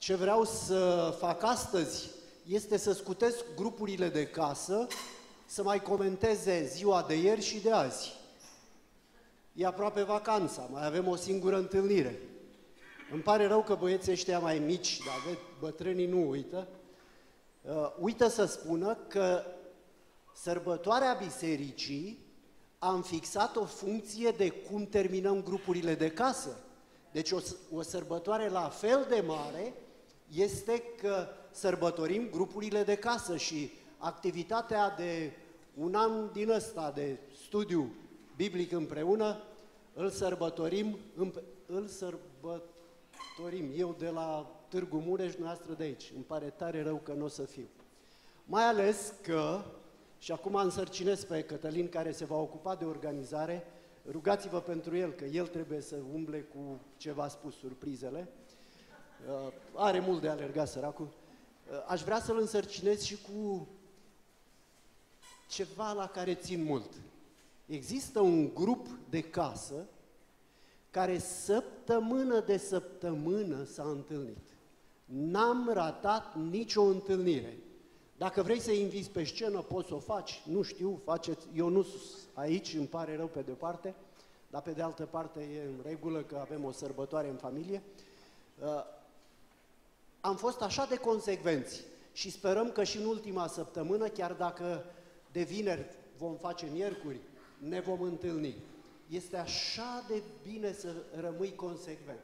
ce vreau să fac astăzi este să scutesc grupurile de casă să mai comenteze ziua de ieri și de azi. E aproape vacanța, mai avem o singură întâlnire. Îmi pare rău că băieții ăștia mai mici, dar bătrânii nu uită, uh, uită să spună că sărbătoarea bisericii am fixat o funcție de cum terminăm grupurile de casă. Deci o, o sărbătoare la fel de mare este că sărbătorim grupurile de casă și activitatea de un an din ăsta de studiu biblic împreună, îl sărbătorim, îl sărbătorim eu de la Târgu Mureș, noastră de aici. Îmi pare tare rău că nu o să fiu. Mai ales că, și acum însărcinez pe Cătălin care se va ocupa de organizare, rugați-vă pentru el, că el trebuie să umble cu ce v-a spus, surprizele. Uh, are mult de alergat săracul. Uh, aș vrea să-l însărcinez și cu ceva la care țin mult. Există un grup de casă care săptămână de săptămână s-a întâlnit. N-am ratat nicio întâlnire. Dacă vrei să inviți pe scenă, poți să o faci. Nu știu, faceți. Eu nu sunt aici, îmi pare rău pe de parte, dar pe de altă parte e în regulă că avem o sărbătoare în familie. Uh, am fost așa de consecvenți și sperăm că și în ultima săptămână, chiar dacă de vineri vom face miercuri, ne vom întâlni. Este așa de bine să rămâi consecvent.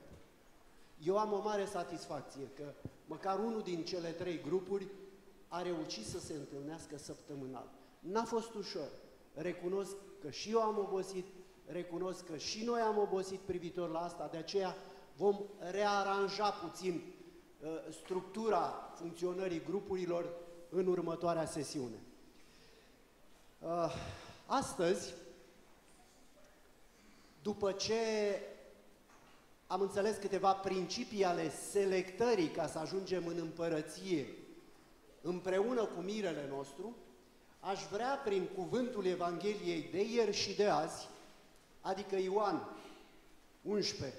Eu am o mare satisfacție că măcar unul din cele trei grupuri a reușit să se întâlnească săptămânal. N-a fost ușor. Recunosc că și eu am obosit, recunosc că și noi am obosit privitor la asta, de aceea vom rearanja puțin uh, structura funcționării grupurilor în următoarea sesiune. Uh, astăzi, după ce am înțeles câteva principii ale selectării ca să ajungem în împărăție împreună cu mirele nostru, aș vrea prin cuvântul Evangheliei de ieri și de azi, adică Ioan 11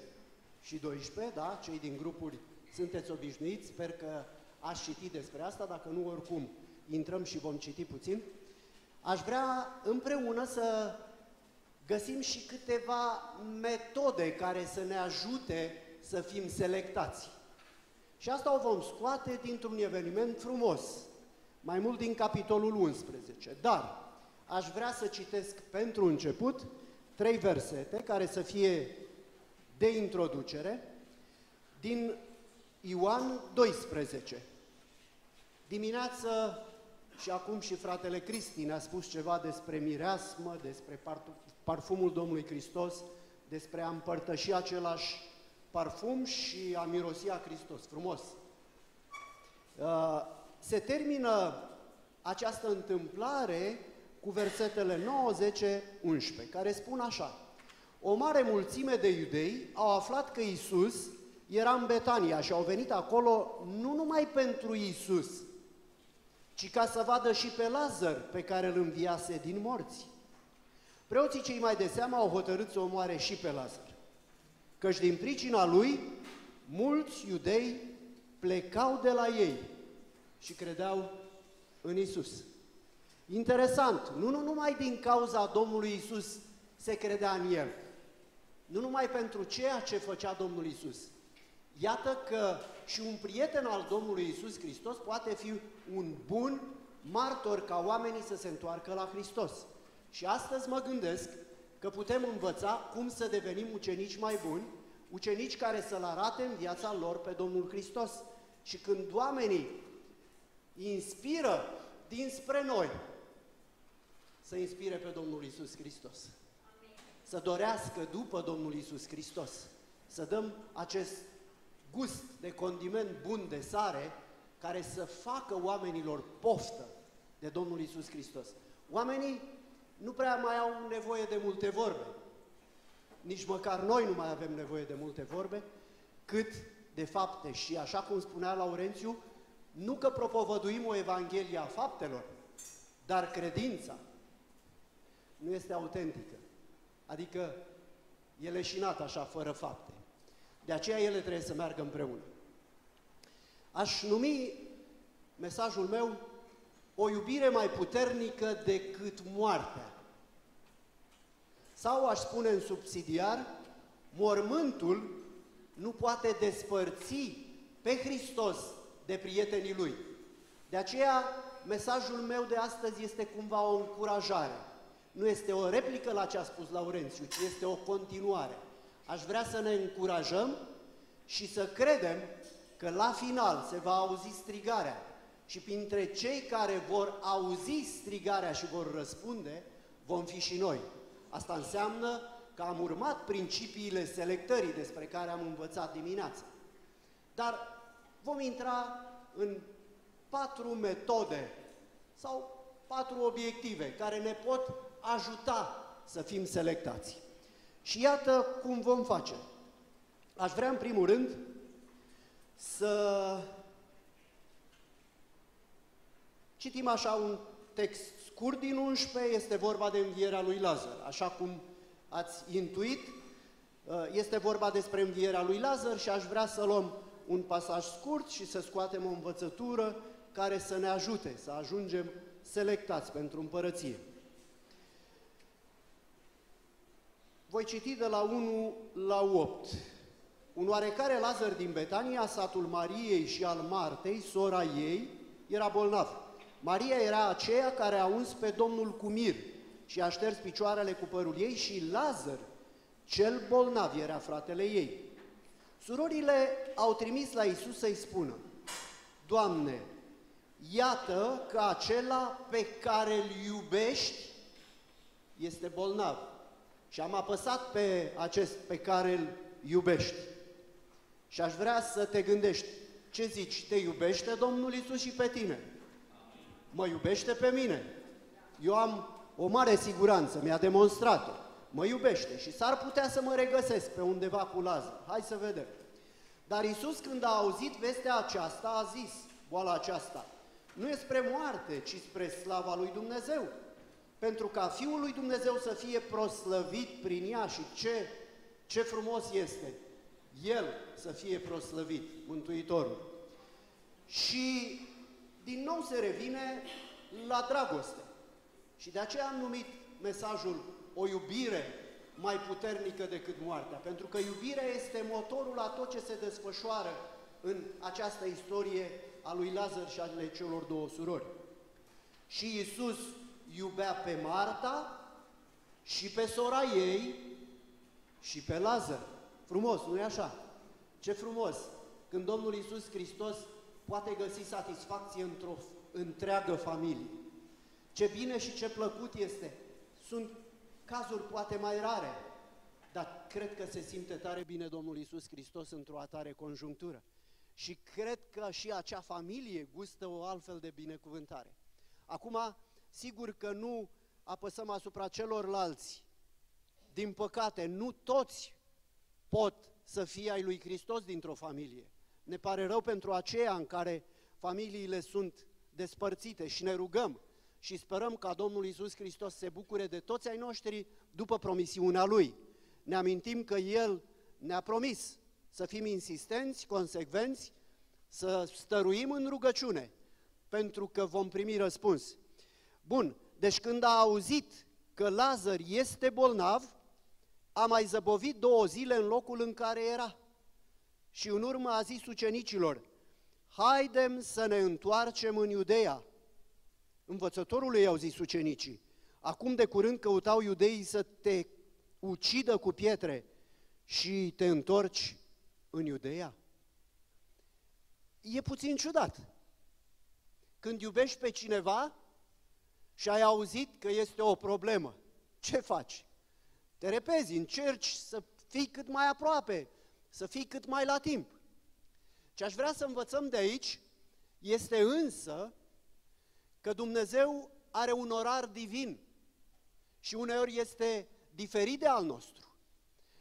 și 12, da, cei din grupuri sunteți obișnuiți, sper că aș citi despre asta, dacă nu oricum intrăm și vom citi puțin, aș vrea împreună să găsim și câteva metode care să ne ajute să fim selectați. Și asta o vom scoate dintr-un eveniment frumos, mai mult din capitolul 11. Dar aș vrea să citesc pentru început trei versete care să fie de introducere din Ioan 12. Dimineață și acum și fratele Cristi ne-a spus ceva despre mireasmă, despre parfumul Domnului Hristos, despre a împărtăși același parfum și a mirosi a Hristos. Frumos! Uh, se termină această întâmplare cu versetele 9, 10, 11, care spun așa. O mare mulțime de iudei au aflat că Isus era în Betania și au venit acolo nu numai pentru Isus, ci ca să vadă și pe Lazar pe care îl înviase din morți. Preoții cei mai de seamă au hotărât să omoare și pe Lazar, căci din pricina lui mulți iudei plecau de la ei și credeau în Isus. Interesant, nu, nu numai din cauza Domnului Isus se credea în El, nu numai pentru ceea ce făcea Domnul Isus. Iată că și un prieten al Domnului Isus Hristos poate fi un bun martor ca oamenii să se întoarcă la Hristos. Și astăzi mă gândesc că putem învăța cum să devenim ucenici mai buni, ucenici care să-L arate în viața lor pe Domnul Hristos. Și când oamenii inspiră dinspre noi, să inspire pe Domnul Isus Hristos. Amin. Să dorească după Domnul Isus Hristos. Să dăm acest gust de condiment bun de sare care să facă oamenilor poftă de Domnul Isus Hristos. Oamenii nu prea mai au nevoie de multe vorbe. Nici măcar noi nu mai avem nevoie de multe vorbe, cât de fapte. Și așa cum spunea Laurențiu, nu că propovăduim o Evanghelie a faptelor, dar credința nu este autentică. Adică e leșinat așa, fără fapte. De aceea ele trebuie să meargă împreună. Aș numi mesajul meu o iubire mai puternică decât moartea. Sau aș spune în subsidiar, mormântul nu poate despărți pe Hristos de prietenii Lui. De aceea, mesajul meu de astăzi este cumva o încurajare. Nu este o replică la ce a spus Laurențiu, ci este o continuare. Aș vrea să ne încurajăm și să credem că la final se va auzi strigarea și printre cei care vor auzi strigarea și vor răspunde, vom fi și noi. Asta înseamnă că am urmat principiile selectării despre care am învățat dimineața. Dar vom intra în patru metode sau patru obiective care ne pot ajuta să fim selectați. Și iată cum vom face. Aș vrea în primul rând să citim așa un text scurt din 11, este vorba de învierea lui Lazar. Așa cum ați intuit, este vorba despre învierea lui Lazar și aș vrea să luăm un pasaj scurt și să scoatem o învățătură care să ne ajute să ajungem selectați pentru împărăție. Voi citi de la 1 la 8. Un oarecare Lazar din Betania, satul Mariei și al Martei, sora ei, era bolnav. Maria era aceea care a uns pe Domnul cu mir și a șters picioarele cu părul ei și Lazar, cel bolnav, era fratele ei. Surorile au trimis la Isus să-i spună, Doamne, iată că acela pe care îl iubești este bolnav. Și am apăsat pe acest pe care îl iubești. Și aș vrea să te gândești, ce zici, te iubește Domnul Isus și pe tine? Mă iubește pe mine. Eu am o mare siguranță, mi-a demonstrat-o. Mă iubește și s-ar putea să mă regăsesc pe undeva cu Lazar. Hai să vedem. Dar Isus când a auzit vestea aceasta, a zis, boala aceasta, nu e spre moarte, ci spre slava lui Dumnezeu. Pentru ca Fiul lui Dumnezeu să fie proslăvit prin ea și ce, ce frumos este, El să fie proslăvit, Mântuitorul. Și din nou se revine la dragoste. Și de aceea am numit mesajul o iubire mai puternică decât moartea, pentru că iubirea este motorul la tot ce se desfășoară în această istorie a lui Lazar și ale celor două surori. Și Isus iubea pe Marta și pe sora ei și pe Lazar. Frumos, nu-i așa? Ce frumos! Când Domnul Isus Hristos poate găsi satisfacție într-o întreagă familie. Ce bine și ce plăcut este. Sunt cazuri poate mai rare, dar cred că se simte tare bine Domnul Isus Hristos într-o atare conjunctură. Și cred că și acea familie gustă o altfel de binecuvântare. Acum, sigur că nu apăsăm asupra celorlalți. Din păcate, nu toți pot să fie ai lui Hristos dintr-o familie. Ne pare rău pentru aceea în care familiile sunt despărțite și ne rugăm și sperăm ca Domnul Isus Hristos se bucure de toți ai noștri după promisiunea Lui. Ne amintim că El ne-a promis să fim insistenți, consecvenți, să stăruim în rugăciune, pentru că vom primi răspuns. Bun, deci când a auzit că Lazar este bolnav, a mai zăbovit două zile în locul în care era. Și în urmă a zis ucenicilor, haidem să ne întoarcem în Iudeea. Învățătorului i-au zis ucenicii, acum de curând căutau iudeii să te ucidă cu pietre și te întorci în Iudeea? E puțin ciudat. Când iubești pe cineva și ai auzit că este o problemă, ce faci? Te repezi, încerci să fii cât mai aproape, să fii cât mai la timp. Ce aș vrea să învățăm de aici este însă că Dumnezeu are un orar divin și uneori este diferit de al nostru.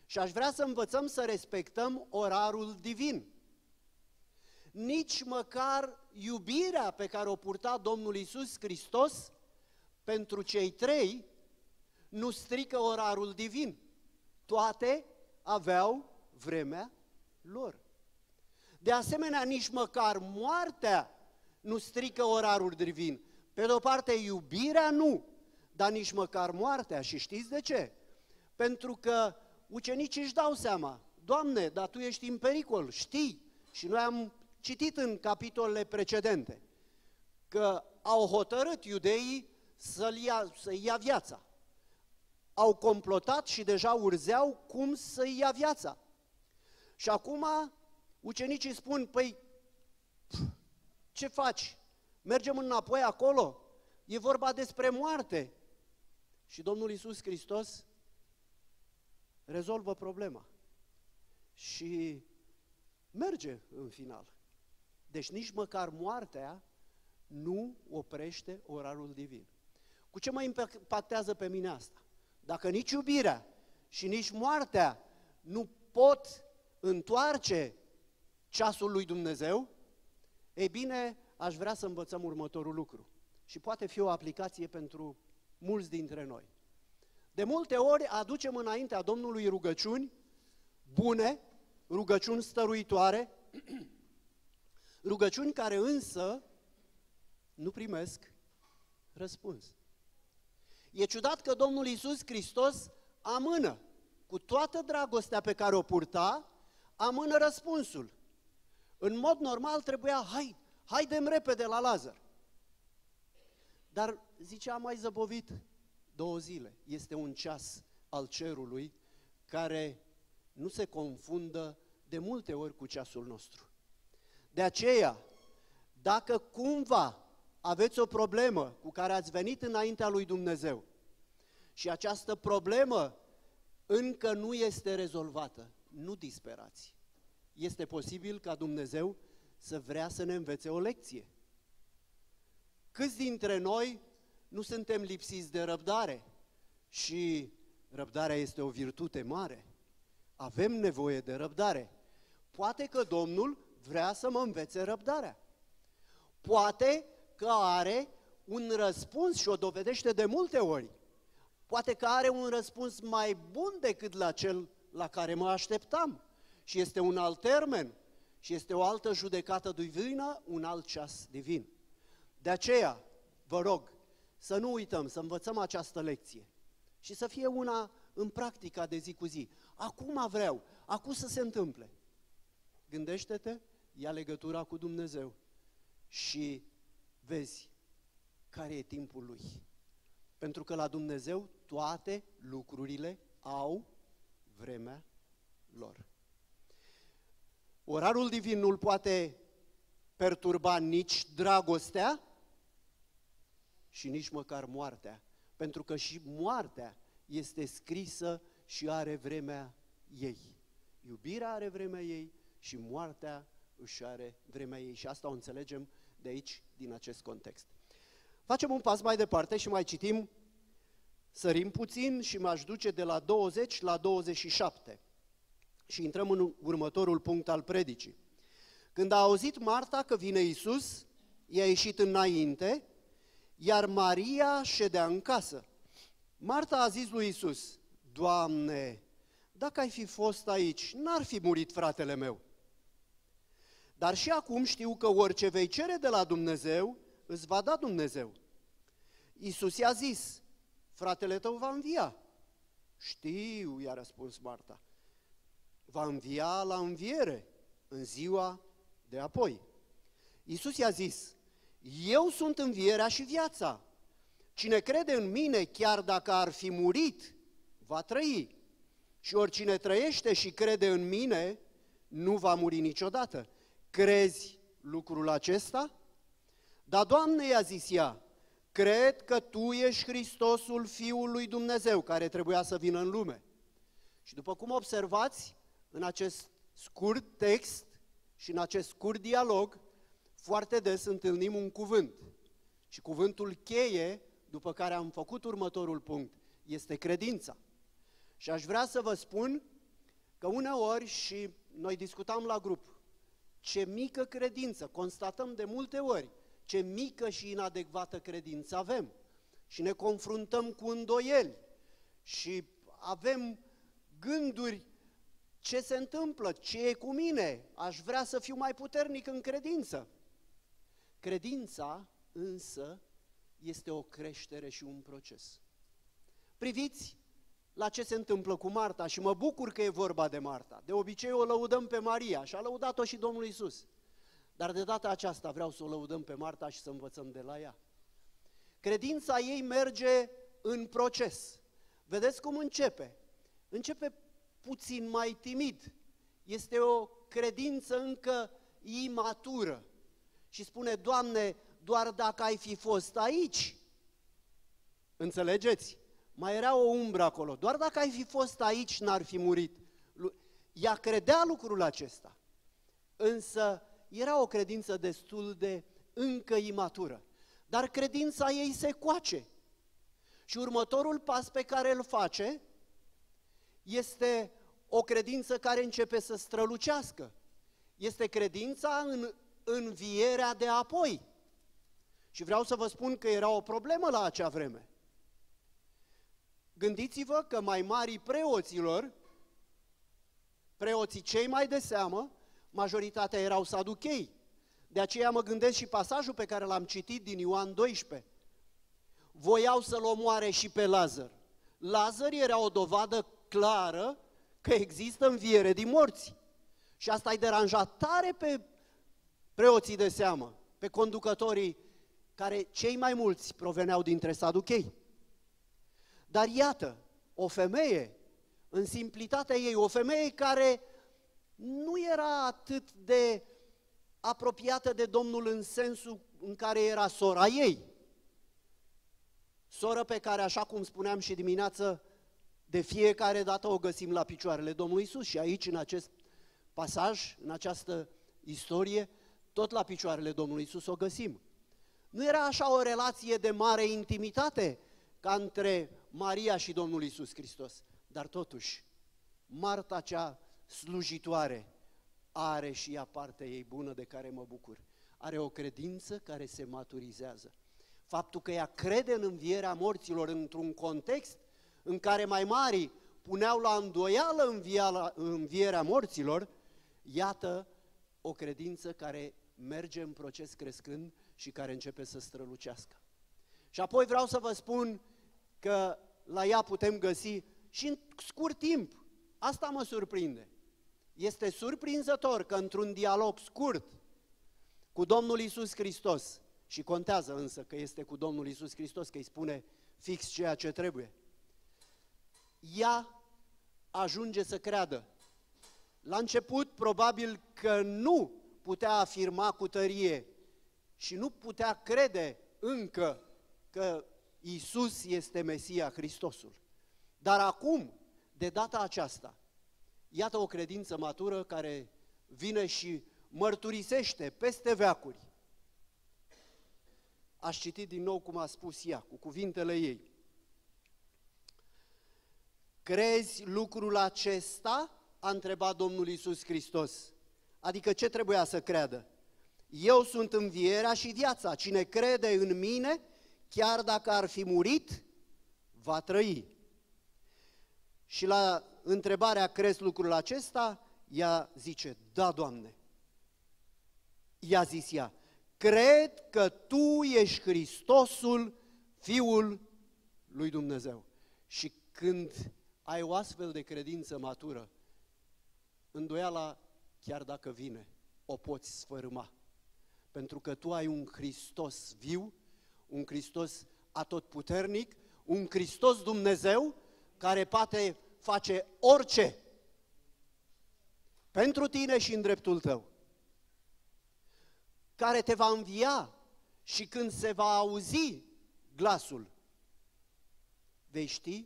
Și aș vrea să învățăm să respectăm orarul divin. Nici măcar iubirea pe care o purta Domnul Isus Hristos pentru cei trei nu strică orarul divin. Toate aveau vremea lor. De asemenea, nici măcar moartea nu strică orarul divin. Pe de o parte, iubirea nu, dar nici măcar moartea. Și știți de ce? Pentru că ucenicii își dau seama, Doamne, dar Tu ești în pericol, știi. Și noi am citit în capitolele precedente că au hotărât iudeii să ia, să ia viața. Au complotat și deja urzeau cum să ia viața. Și acum ucenicii spun, păi, ce faci? Mergem înapoi acolo? E vorba despre moarte. Și Domnul Iisus Hristos rezolvă problema. Și merge în final. Deci nici măcar moartea nu oprește orarul divin. Cu ce mă impactează pe mine asta? Dacă nici iubirea și nici moartea nu pot întoarce ceasul lui Dumnezeu, ei bine, aș vrea să învățăm următorul lucru. Și poate fi o aplicație pentru mulți dintre noi. De multe ori aducem înaintea Domnului rugăciuni bune, rugăciuni stăruitoare, rugăciuni care însă nu primesc răspuns. E ciudat că Domnul Iisus Hristos amână, cu toată dragostea pe care o purta, amână răspunsul. În mod normal trebuia, hai, haidem repede la Lazar. Dar, zicea, am mai zăbovit două zile. Este un ceas al cerului care nu se confundă de multe ori cu ceasul nostru. De aceea, dacă cumva aveți o problemă cu care ați venit înaintea lui Dumnezeu și această problemă încă nu este rezolvată, nu disperați. Este posibil ca Dumnezeu să vrea să ne învețe o lecție. Câți dintre noi nu suntem lipsiți de răbdare? Și răbdarea este o virtute mare. Avem nevoie de răbdare. Poate că Domnul vrea să mă învețe răbdarea. Poate că are un răspuns și o dovedește de multe ori. Poate că are un răspuns mai bun decât la cel la care mă așteptam. Și este un alt termen, și este o altă judecată divină, un alt ceas divin. De aceea, vă rog, să nu uităm, să învățăm această lecție și să fie una în practica de zi cu zi. Acum vreau, acum să se întâmple. Gândește-te, ia legătura cu Dumnezeu și vezi care e timpul lui. Pentru că la Dumnezeu toate lucrurile au vremea lor. Orarul divin nu-l poate perturba nici dragostea și nici măcar moartea, pentru că și moartea este scrisă și are vremea ei. Iubirea are vremea ei și moartea își are vremea ei. Și asta o înțelegem de aici, din acest context. Facem un pas mai departe și mai citim, sărim puțin și m-aș duce de la 20 la 27. Și intrăm în următorul punct al predicii. Când a auzit Marta că vine Isus, i-a ieșit înainte, iar Maria ședea în casă. Marta a zis lui Isus, Doamne, dacă ai fi fost aici, n-ar fi murit fratele meu. Dar și acum știu că orice vei cere de la Dumnezeu, îți va da Dumnezeu. Iisus i-a zis, fratele tău va învia. Știu, i-a răspuns Marta. Va învia la înviere, în ziua de apoi. Iisus i-a zis, eu sunt învierea și viața. Cine crede în mine, chiar dacă ar fi murit, va trăi. Și oricine trăiește și crede în mine, nu va muri niciodată. Crezi lucrul acesta? Dar, Doamne, i-a zis ea, cred că Tu ești Hristosul Fiul lui Dumnezeu, care trebuia să vină în lume. Și după cum observați, în acest scurt text și în acest scurt dialog, foarte des întâlnim un cuvânt. Și cuvântul cheie, după care am făcut următorul punct, este credința. Și aș vrea să vă spun că uneori, și noi discutam la grup, ce mică credință, constatăm de multe ori, ce mică și inadecvată credință avem. Și ne confruntăm cu îndoieli și avem gânduri ce se întâmplă, ce e cu mine, aș vrea să fiu mai puternic în credință. Credința însă este o creștere și un proces. Priviți la ce se întâmplă cu Marta și mă bucur că e vorba de Marta. De obicei o lăudăm pe Maria și a lăudat-o și Domnul Isus. Dar de data aceasta vreau să o lăudăm pe Marta și să învățăm de la ea. Credința ei merge în proces. Vedeți cum începe? Începe puțin mai timid. Este o credință încă imatură. Și spune, Doamne, doar dacă ai fi fost aici, înțelegeți? Mai era o umbră acolo. Doar dacă ai fi fost aici, n-ar fi murit. Ea credea lucrul acesta. Însă era o credință destul de încă imatură. Dar credința ei se coace. Și următorul pas pe care îl face este o credință care începe să strălucească. Este credința în învierea de apoi. Și vreau să vă spun că era o problemă la acea vreme. Gândiți-vă că mai mari preoților, preoții cei mai de seamă, majoritatea erau saduchei. De aceea mă gândesc și pasajul pe care l-am citit din Ioan 12. Voiau să-l omoare și pe Lazar. Lazar era o dovadă clară că există înviere din morți. Și asta îi deranja tare pe preoții de seamă, pe conducătorii care cei mai mulți proveneau dintre saduchei. Dar iată, o femeie, în simplitatea ei, o femeie care nu era atât de apropiată de Domnul în sensul în care era sora ei. Soră pe care, așa cum spuneam și dimineață, de fiecare dată o găsim la picioarele Domnului Isus și aici, în acest pasaj, în această istorie, tot la picioarele Domnului Isus o găsim. Nu era așa o relație de mare intimitate ca între Maria și Domnul Isus Hristos, dar totuși, Marta cea slujitoare are și ea partea ei bună de care mă bucur. Are o credință care se maturizează. Faptul că ea crede în învierea morților într-un context în care mai mari puneau la îndoială învierea morților, iată o credință care merge în proces crescând și care începe să strălucească. Și apoi vreau să vă spun că la ea putem găsi și în scurt timp, asta mă surprinde. Este surprinzător că într-un dialog scurt cu Domnul Isus Hristos, și contează însă că este cu Domnul Isus Hristos, că îi spune fix ceea ce trebuie, ea ajunge să creadă. La început, probabil că nu putea afirma cu tărie și nu putea crede încă că Isus este Mesia, Hristosul. Dar acum, de data aceasta, iată o credință matură care vine și mărturisește peste veacuri. Aș citi din nou cum a spus ea, cu cuvintele ei. Crezi lucrul acesta? A întrebat Domnul Isus Hristos. Adică ce trebuia să creadă? Eu sunt învierea și viața. Cine crede în mine, chiar dacă ar fi murit, va trăi. Și la întrebarea, crezi lucrul acesta? Ea zice, da, Doamne. I-a zis ea, cred că Tu ești Hristosul, Fiul lui Dumnezeu. Și când ai o astfel de credință matură, îndoiala, chiar dacă vine, o poți sfărâma. Pentru că tu ai un Hristos viu, un Hristos atotputernic, un Hristos Dumnezeu care poate face orice pentru tine și în dreptul tău, care te va învia și când se va auzi glasul, vei ști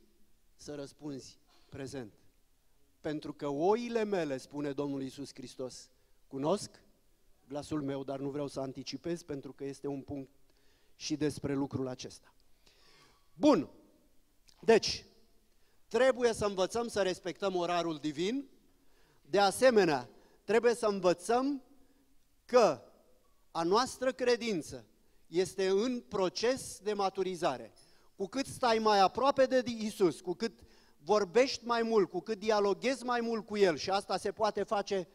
să răspunzi prezent. Pentru că oile mele, spune Domnul Isus Hristos, cunosc glasul meu, dar nu vreau să anticipez pentru că este un punct și despre lucrul acesta. Bun, deci, trebuie să învățăm să respectăm orarul divin, de asemenea, trebuie să învățăm că a noastră credință este în proces de maturizare. Cu cât stai mai aproape de Isus, cu cât vorbești mai mult, cu cât dialoghezi mai mult cu El și asta se poate face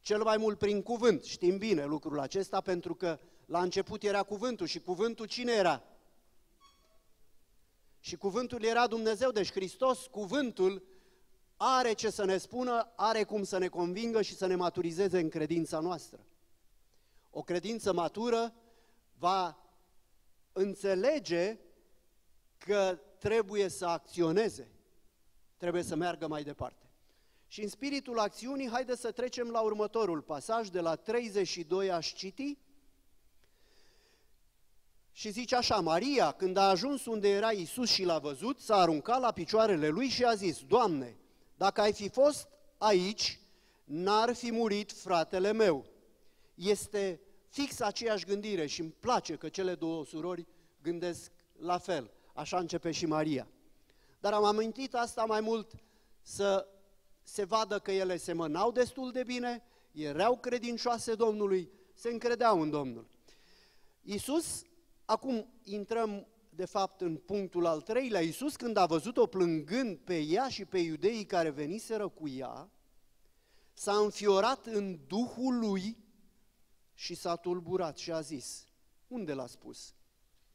cel mai mult prin cuvânt. Știm bine lucrul acesta pentru că la început era cuvântul și cuvântul cine era? Și cuvântul era Dumnezeu, deci Hristos, cuvântul, are ce să ne spună, are cum să ne convingă și să ne maturizeze în credința noastră. O credință matură va înțelege că trebuie să acționeze, trebuie să meargă mai departe. Și în spiritul acțiunii, haideți să trecem la următorul pasaj, de la 32 aș citi, și zice așa, Maria, când a ajuns unde era Isus și l-a văzut, s-a aruncat la picioarele lui și a zis, Doamne, dacă ai fi fost aici, n-ar fi murit fratele meu. Este fix aceeași gândire și îmi place că cele două surori gândesc la fel. Așa începe și Maria. Dar am amintit asta mai mult să se vadă că ele semănau destul de bine, erau credincioase Domnului, se încredeau în Domnul. Iisus Acum intrăm, de fapt, în punctul al treilea. Iisus, când a văzut-o plângând pe ea și pe iudeii care veniseră cu ea, s-a înfiorat în Duhul lui și s-a tulburat și a zis, unde l-a spus?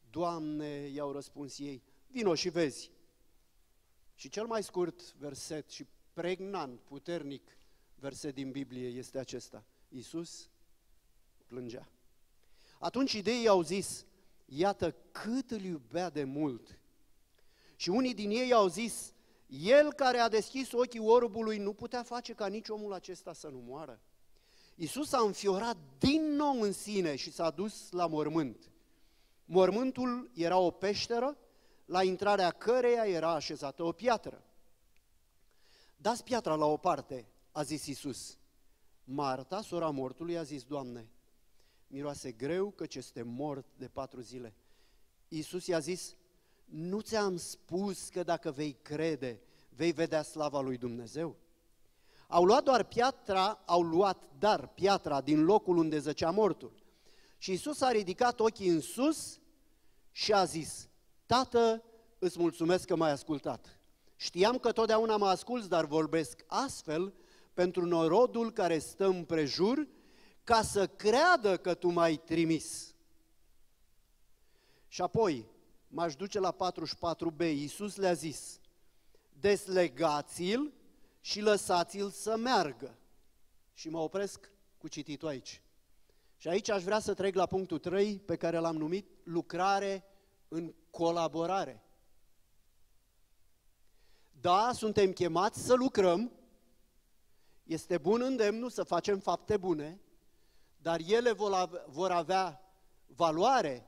Doamne, i-au răspuns ei, vino și vezi. Și cel mai scurt verset și pregnant, puternic verset din Biblie este acesta. Iisus plângea. Atunci ideii au zis, iată cât îl iubea de mult. Și unii din ei au zis, el care a deschis ochii orbului nu putea face ca nici omul acesta să nu moară. Iisus a înfiorat din nou în sine și s-a dus la mormânt. Mormântul era o peșteră, la intrarea căreia era așezată o piatră. Dați piatra la o parte, a zis Iisus. Marta, sora mortului, a zis, Doamne, miroase greu căci este mort de patru zile. Iisus i-a zis, nu ți-am spus că dacă vei crede, vei vedea slava lui Dumnezeu? Au luat doar piatra, au luat dar piatra din locul unde zăcea mortul. Și Iisus a ridicat ochii în sus și a zis, Tată, îți mulțumesc că m-ai ascultat. Știam că totdeauna mă asculți, dar vorbesc astfel pentru norodul care stă în prejur ca să creadă că tu m-ai trimis. Și apoi m-aș duce la 44b, Iisus le-a zis, deslegați-l și lăsați-l să meargă. Și mă opresc cu cititul aici. Și aici aș vrea să trec la punctul 3 pe care l-am numit lucrare în colaborare. Da, suntem chemați să lucrăm, este bun îndemnul să facem fapte bune, dar ele vor avea valoare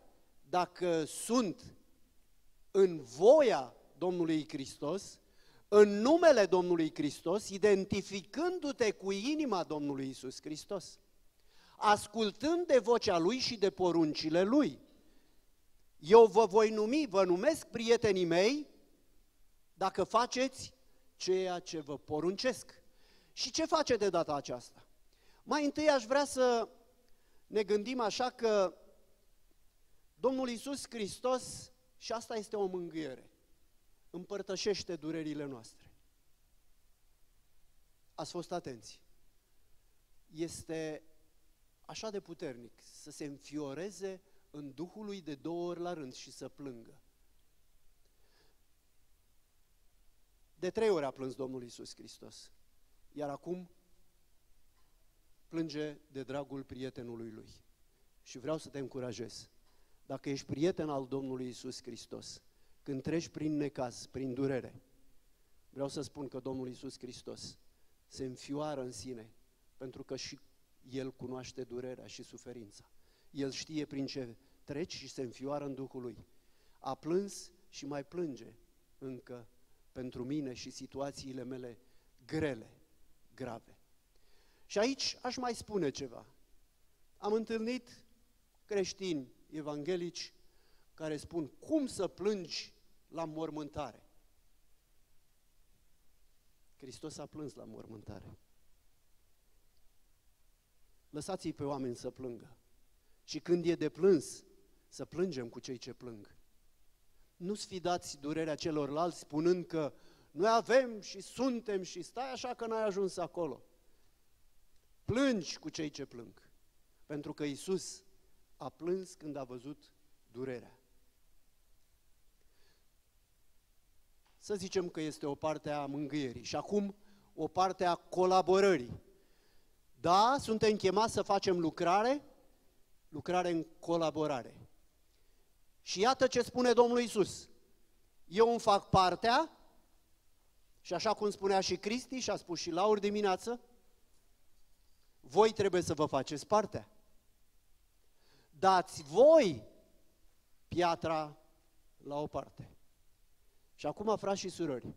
dacă sunt în voia Domnului Hristos, în numele Domnului Hristos, identificându-te cu inima Domnului Isus Hristos, ascultând de vocea Lui și de poruncile Lui. Eu vă voi numi, vă numesc prietenii mei, dacă faceți ceea ce vă poruncesc. Și ce face de data aceasta? Mai întâi aș vrea să ne gândim așa că Domnul Iisus Hristos, și asta este o mângâiere, împărtășește durerile noastre. Ați fost atenți. Este așa de puternic să se înfioreze în Duhul lui de două ori la rând și să plângă. De trei ori a plâns Domnul Iisus Hristos. Iar acum plânge de dragul prietenului lui. Și vreau să te încurajez. Dacă ești prieten al Domnului Isus Hristos, când treci prin necaz, prin durere, vreau să spun că Domnul Isus Hristos se înfioară în sine, pentru că și El cunoaște durerea și suferința. El știe prin ce treci și se înfioară în Duhul Lui. A plâns și mai plânge încă pentru mine și situațiile mele grele, grave. Și aici aș mai spune ceva. Am întâlnit creștini evanghelici care spun cum să plângi la mormântare. Hristos a plâns la mormântare. Lăsați-i pe oameni să plângă. Și când e de plâns, să plângem cu cei ce plâng. Nu sfidați durerea celorlalți spunând că noi avem și suntem și stai așa că n-ai ajuns acolo. Plângi cu cei ce plâng, pentru că Isus a plâns când a văzut durerea. Să zicem că este o parte a mângâierii și acum o parte a colaborării. Da, suntem chemați să facem lucrare, lucrare în colaborare. Și iată ce spune Domnul Isus. Eu îmi fac partea și așa cum spunea și Cristi și a spus și Laur dimineață, voi trebuie să vă faceți partea. Dați voi piatra la o parte. Și acum, frați și surori,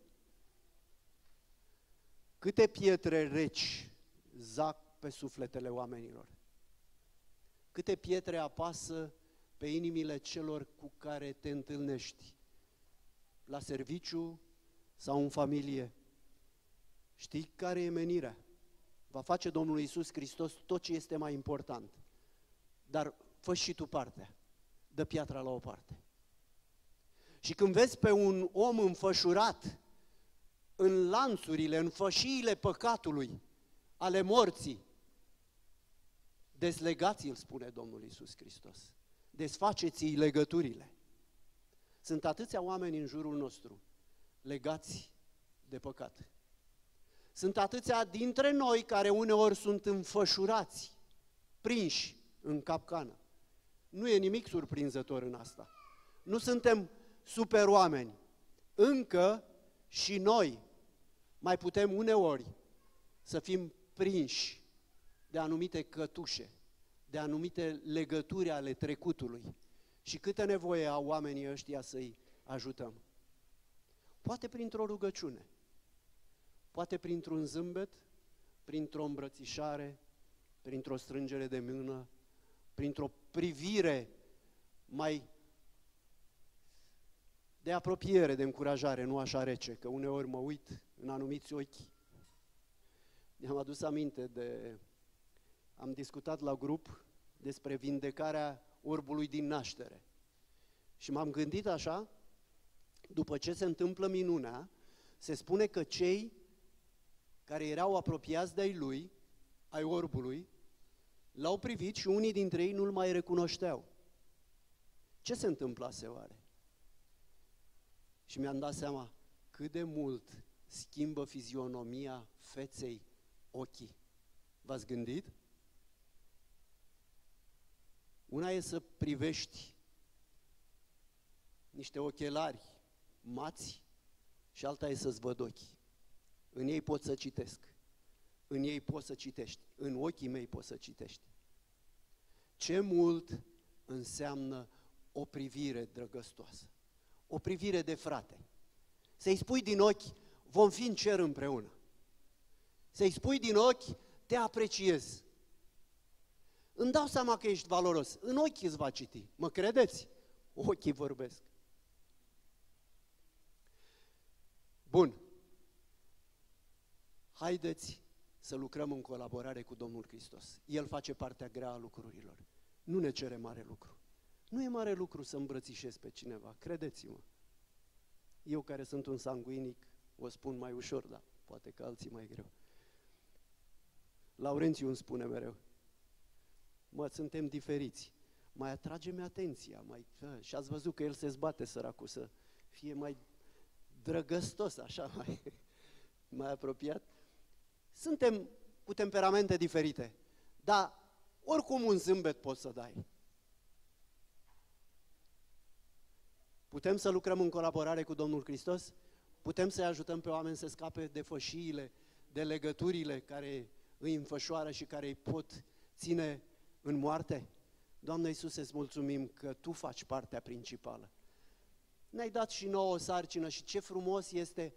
câte pietre reci zac pe sufletele oamenilor? Câte pietre apasă pe inimile celor cu care te întâlnești? La serviciu sau în familie? Știi care e menirea? Va face Domnul Iisus Hristos tot ce este mai important. Dar fă și tu partea. Dă piatra la o parte. Și când vezi pe un om înfășurat în lanțurile, în fășiile păcatului, ale morții, dezlegați-l, spune Domnul Isus Hristos. Desfaceți-i legăturile. Sunt atâția oameni în jurul nostru legați de păcat. Sunt atâția dintre noi care uneori sunt înfășurați, prinși în capcană. Nu e nimic surprinzător în asta. Nu suntem super oameni. Încă și noi mai putem uneori să fim prinși de anumite cătușe, de anumite legături ale trecutului. Și câtă nevoie au oamenii ăștia să-i ajutăm. Poate printr-o rugăciune, poate printr-un zâmbet, printr-o îmbrățișare, printr-o strângere de mână, printr-o privire mai de apropiere, de încurajare, nu așa rece, că uneori mă uit în anumiți ochi. Mi-am adus aminte de... Am discutat la grup despre vindecarea orbului din naștere. Și m-am gândit așa, după ce se întâmplă minunea, se spune că cei care erau apropiați de-ai lui, ai orbului, l-au privit și unii dintre ei nu-l mai recunoșteau. Ce se întâmplase oare? Și mi-am dat seama cât de mult schimbă fizionomia feței ochii. V-ați gândit? Una e să privești niște ochelari mați și alta e să-ți văd ochii. În ei pot să citesc. În ei poți să citești. În ochii mei poți să citești. Ce mult înseamnă o privire drăgăstoasă o privire de frate. Să-i spui din ochi, vom fi în cer împreună. Să-i spui din ochi, te apreciez. Îmi dau seama că ești valoros. În ochi îți va citi. Mă credeți? Ochii vorbesc. Bun. Haideți să lucrăm în colaborare cu Domnul Hristos. El face partea grea a lucrurilor. Nu ne cere mare lucru. Nu e mare lucru să îmbrățișezi pe cineva, credeți-mă. Eu care sunt un sanguinic, o spun mai ușor, dar poate că alții mai greu. Laurențiu îmi spune mereu, mă, suntem diferiți, mai atrage-mi atenția, mai... și ați văzut că el se zbate săracul să fie mai drăgăstos, așa, mai, mai apropiat. Suntem cu temperamente diferite, dar oricum un zâmbet poți să dai. Putem să lucrăm în colaborare cu Domnul Hristos? Putem să ajutăm pe oameni să scape de fășiile, de legăturile care îi înfășoară și care îi pot ține în moarte? Doamne Iisuse, îți mulțumim că Tu faci partea principală. Ne-ai dat și nouă o sarcină și ce frumos este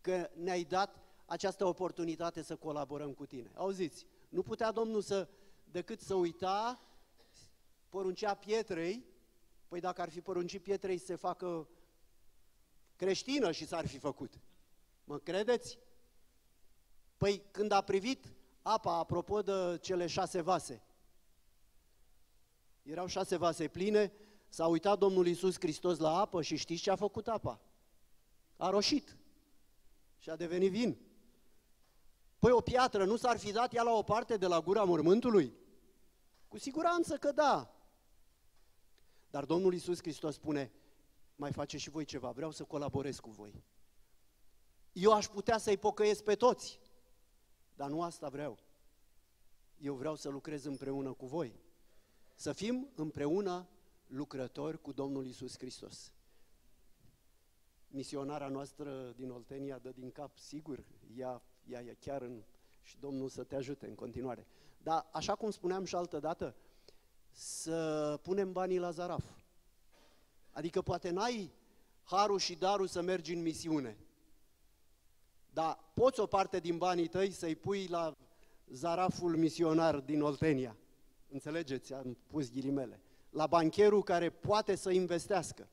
că ne-ai dat această oportunitate să colaborăm cu Tine. Auziți, nu putea Domnul să, decât să uita, poruncea pietrei Păi dacă ar fi poruncit pietrei să se facă creștină și s-ar fi făcut. Mă credeți? Păi când a privit apa, apropo de cele șase vase, erau șase vase pline, s-a uitat Domnul Iisus Hristos la apă și știți ce a făcut apa? A roșit. și a devenit vin. Păi o piatră nu s-ar fi dat ea la o parte de la gura mormântului? Cu siguranță că da. Dar Domnul Iisus Hristos spune, mai face și voi ceva, vreau să colaborez cu voi. Eu aș putea să-i pocăiesc pe toți, dar nu asta vreau. Eu vreau să lucrez împreună cu voi. Să fim împreună lucrători cu Domnul Isus Hristos. Misionara noastră din Oltenia dă din cap, sigur, ea, ea e chiar în... și Domnul să te ajute în continuare. Dar, așa cum spuneam și altă dată, să punem banii la zaraf. Adică poate n-ai harul și darul să mergi în misiune, dar poți o parte din banii tăi să-i pui la zaraful misionar din Oltenia. Înțelegeți? Am pus ghilimele. La bancherul care poate să investească.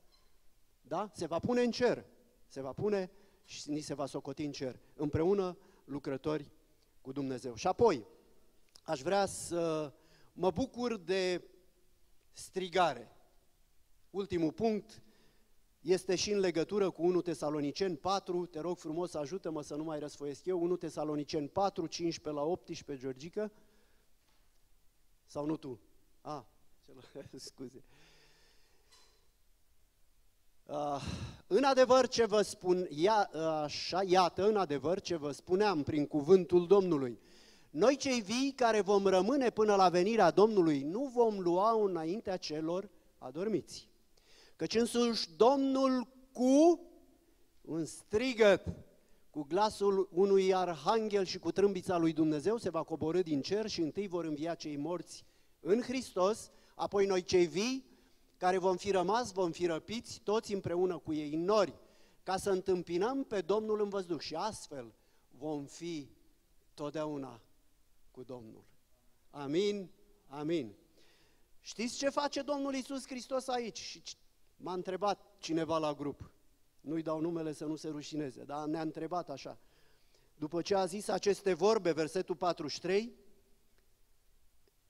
Da? Se va pune în cer. Se va pune și ni se va socoti în cer. Împreună lucrători cu Dumnezeu. Și apoi, aș vrea să mă bucur de strigare. Ultimul punct este și în legătură cu 1 Tesaloniceni 4, te rog frumos, ajută-mă să nu mai răsfoiesc eu, 1 Tesaloniceni 4, 15 la 18, Georgica, sau nu tu? A, ah, scuze. Uh, în adevăr ce vă spun, ia, uh, așa, iată, în adevăr ce vă spuneam prin cuvântul Domnului, noi cei vii care vom rămâne până la venirea Domnului nu vom lua înaintea celor adormiți. Căci însuși Domnul cu un strigăt, cu glasul unui arhanghel și cu trâmbița lui Dumnezeu se va coborâ din cer și întâi vor învia cei morți în Hristos, apoi noi cei vii, care vom fi rămas, vom fi răpiți, toți împreună cu ei în nori, ca să întâmpinăm pe Domnul în văzduh și astfel vom fi totdeauna cu Domnul. Amin, amin. Știți ce face Domnul Isus Hristos aici? Și m-a întrebat cineva la grup, nu-i dau numele să nu se rușineze, dar ne-a întrebat așa. După ce a zis aceste vorbe, versetul 43,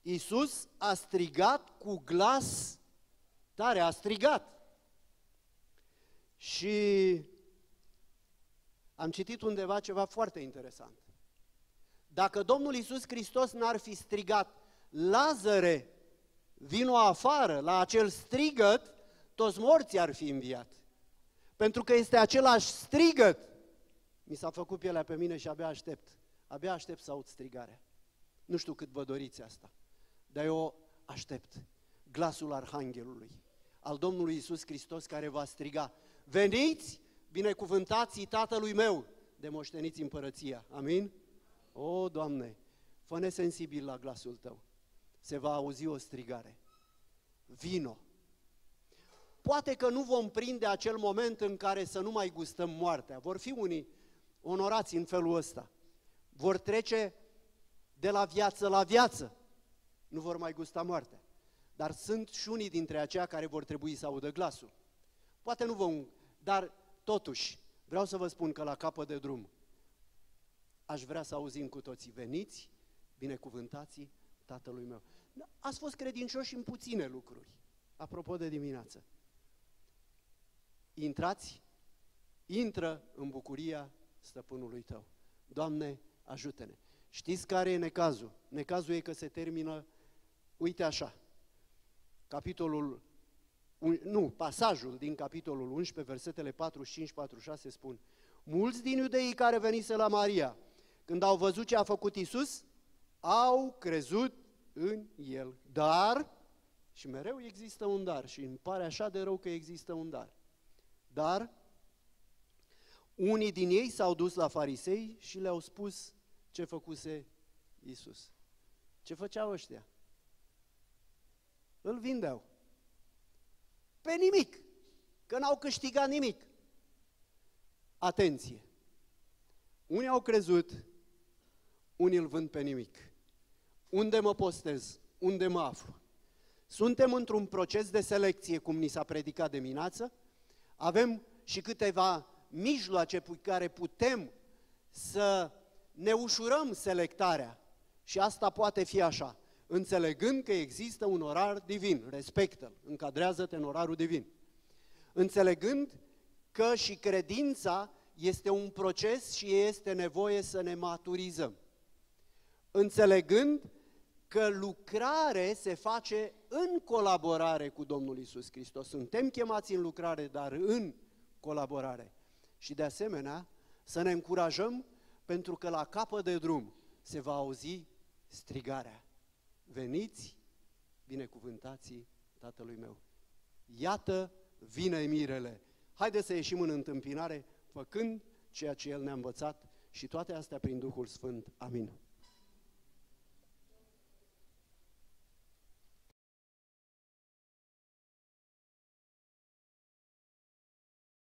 Iisus a strigat cu glas tare, a strigat. Și am citit undeva ceva foarte interesant. Dacă Domnul Iisus Hristos n-ar fi strigat, Lazare, vino afară, la acel strigăt, toți morții ar fi înviat. Pentru că este același strigăt. Mi s-a făcut pielea pe mine și abia aștept. Abia aștept să aud strigarea. Nu știu cât vă doriți asta, dar eu aștept glasul Arhanghelului, al Domnului Isus Hristos care va striga, veniți, binecuvântați Tatălui meu, de moșteniți împărăția. Amin? O, Doamne, fă-ne sensibil la glasul Tău. Se va auzi o strigare. Vino! Poate că nu vom prinde acel moment în care să nu mai gustăm moartea. Vor fi unii onorați în felul ăsta. Vor trece de la viață la viață. Nu vor mai gusta moartea. Dar sunt și unii dintre aceia care vor trebui să audă glasul. Poate nu vom, dar totuși, vreau să vă spun că la capăt de drum, aș vrea să auzim cu toții, veniți, binecuvântații Tatălui meu. Ați fost credincioși în puține lucruri, apropo de dimineață. Intrați, intră în bucuria stăpânului tău. Doamne, ajută-ne. Știți care e necazul? Necazul e că se termină, uite așa, capitolul, nu, pasajul din capitolul 11, versetele 45-46 spun, Mulți din iudeii care venise la Maria, când au văzut ce a făcut Isus, au crezut în El. Dar, și mereu există un dar și îmi pare așa de rău că există un dar. Dar unii din ei s-au dus la farisei și le-au spus ce făcuse Isus. Ce făceau ăștia? Îl vindeau. Pe nimic, că n-au câștigat nimic. Atenție! Unii au crezut, unii îl vând pe nimic. Unde mă postez? Unde mă aflu? Suntem într-un proces de selecție, cum ni s-a predicat de dimineață, avem și câteva mijloace pe care putem să ne ușurăm selectarea. Și asta poate fi așa, înțelegând că există un orar divin, respectă-l, încadrează-te în orarul divin. Înțelegând că și credința este un proces și este nevoie să ne maturizăm. Înțelegând că lucrare se face în colaborare cu Domnul Isus Hristos. Suntem chemați în lucrare, dar în colaborare. Și de asemenea, să ne încurajăm pentru că la capăt de drum se va auzi strigarea. Veniți, binecuvântații Tatălui meu. Iată, vine mirele. Haideți să ieșim în întâmpinare, făcând ceea ce El ne-a învățat și toate astea prin Duhul Sfânt. Amin.